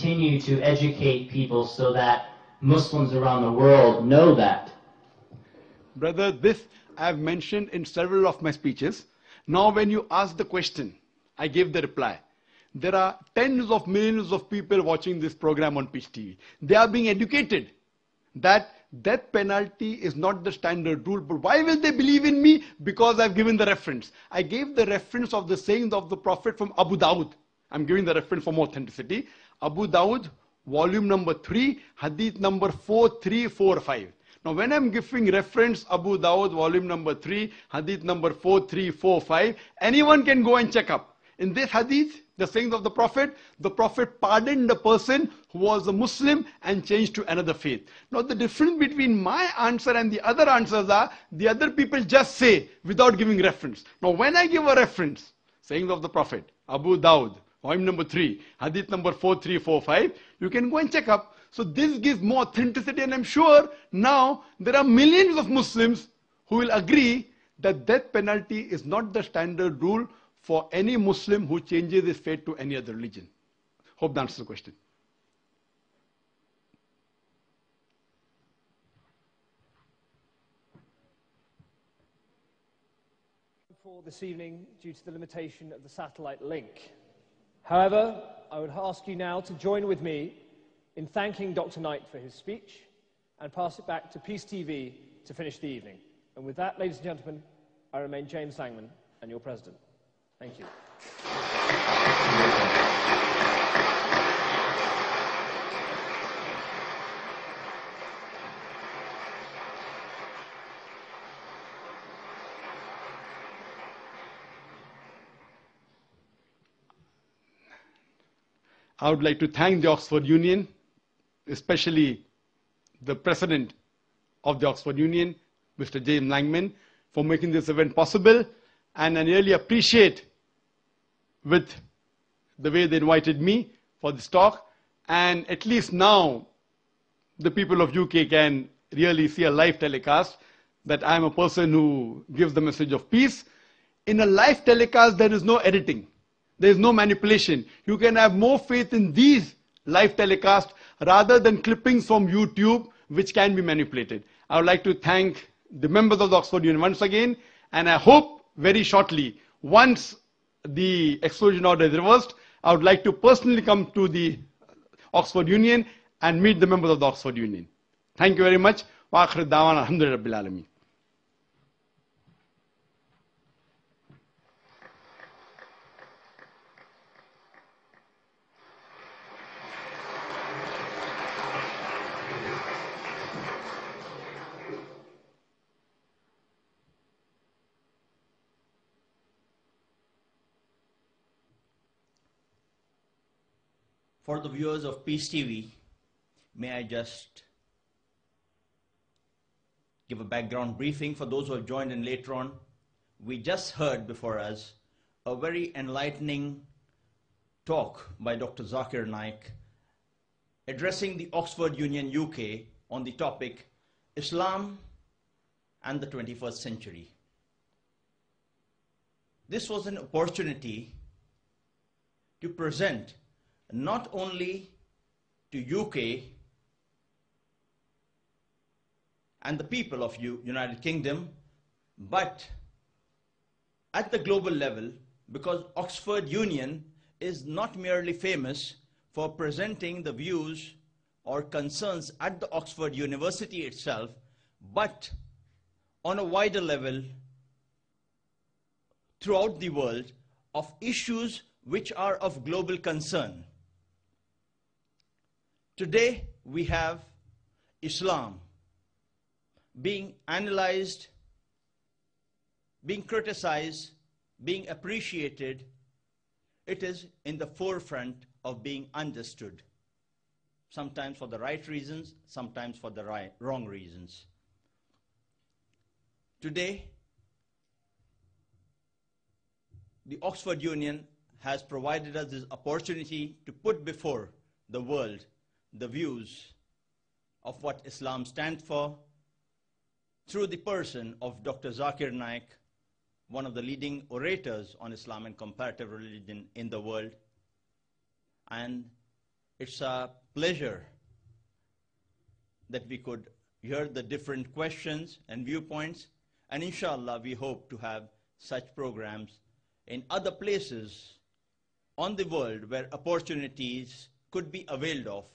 continue to educate people so that Muslims around the world know that. Brother, this I have mentioned in several of my speeches. Now, when you ask the question, I gave the reply. There are tens of millions of people watching this program on Peace TV. They are being educated that death penalty is not the standard rule. But why will they believe in me? Because I've given the reference. I gave the reference of the sayings of the Prophet from Abu Dawud. I'm giving the reference for authenticity. Abu Dawud, volume number 3, hadith number 4345. Now, when I'm giving reference Abu Dawud, volume number 3, hadith number 4345, anyone can go and check up. In this hadith, the sayings of the Prophet, the Prophet pardoned a person who was a Muslim and changed to another faith. Now, the difference between my answer and the other answers are the other people just say without giving reference. Now, when I give a reference, sayings of the Prophet, Abu Dawud, volume number 3, hadith number 4345, you can go and check up. So this gives more authenticity and I'm sure now there are millions of Muslims who will agree that death penalty is not the standard rule for any Muslim who changes his faith to any other religion. Hope that answers the question. For this evening, due to the limitation of the satellite link. However, I would ask you now to join with me in thanking Dr. Naik for his speech and pass it back to Peace TV to finish the evening. And with that, ladies and gentlemen, I remain James Langman and your president. Thank you. I would like to thank the Oxford Union, especially the president of the Oxford Union, Mr. James Langman, for making this event possible. And I really appreciate with the way they invited me for this talk. And at least now, the people of UK can really see a live telecast that I'm a person who gives the message of peace. In a live telecast, there is no editing. There is no manipulation. You can have more faith in these live telecasts rather than clippings from YouTube, which can be manipulated. I would like to thank the members of the Oxford Union once again, and I hope very shortly, once the exclusion order is reversed, I would like to personally come to the Oxford Union and meet the members of the Oxford Union. Thank you very much. وآخر الدعوانا الحمد لله رب العالمين. For the viewers of Peace TV, may I just give a background briefing for those who have joined in later on. We just heard before us a very enlightening talk by Dr. Zakir Naik addressing the Oxford Union UK on the topic Islam and the 21st century. This was an opportunity to present not only to UK and the people of United Kingdom, but at the global level, because Oxford Union is not merely famous for presenting the views or concerns at the Oxford University itself, but on a wider level throughout the world of issues which are of global concern. Today we have Islam being analyzed, being criticized, being appreciated. It is in the forefront of being understood. Sometimes for the right reasons, sometimes for the right, wrong reasons. Today, the Oxford Union has provided us this opportunity to put before the world the views of what Islam stands for through the person of Dr. Zakir Naik, one of the leading orators on Islam and comparative religion in the world. And It's a pleasure that we could hear the different questions and viewpoints. And inshallah, we hope to have such programs in other places on the world where opportunities could be availed of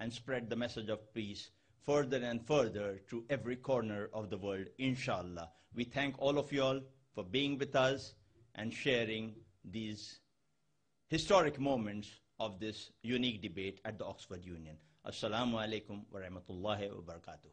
and spread the message of peace further and further to every corner of the world, inshallah. We thank all of you all for being with us and sharing these historic moments of this unique debate at the Oxford Union. Assalamu alaikum wa rahmatullahi wa barakatuh.